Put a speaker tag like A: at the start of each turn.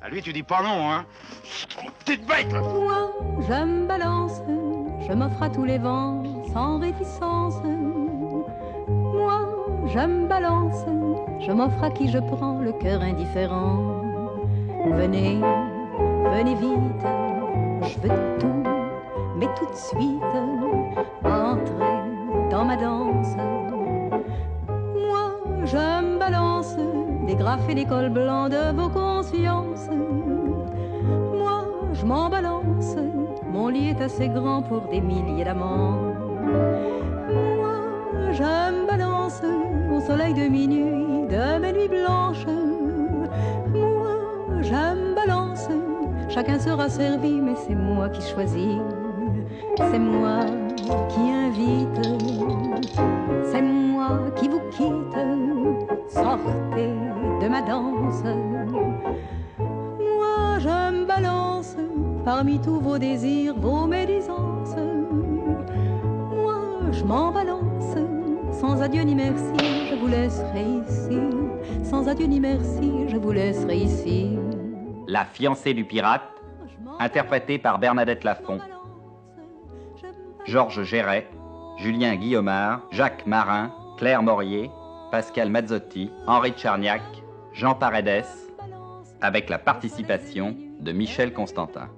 A: À lui, tu dis pas non, hein Petite bête
B: Moi, je me balance, je m'offre à tous les vents, sans réticence. Moi, je me balance, je m'offre à qui je prends le cœur indifférent. Venez, venez vite, je veux tout, mais tout de suite, entrez dans ma danse. Moi, je me balance, dégrafer les cols blancs de vos consciences. Moi, je m'en balance, mon lit est assez grand pour des milliers d'amants. Moi, je me balance au soleil de minuit, de mes nuits blanches. Moi, je me balance, chacun sera servi, mais c'est moi qui choisis. C'est moi qui invite, ma danse. Moi, je me balance parmi tous vos désirs, vos médisances. Moi, je m'en balance. Sans adieu ni merci, je vous laisserai ici. Sans adieu ni merci, je vous laisserai ici.
C: La fiancée du pirate, interprétée par Bernadette Lafont, Georges Géret, Julien Guillaumard, Jacques Marin, Claire Morier, Pascal Mazzotti, Henri Tcherniak, Jean Paredes, avec la participation de Michel Constantin.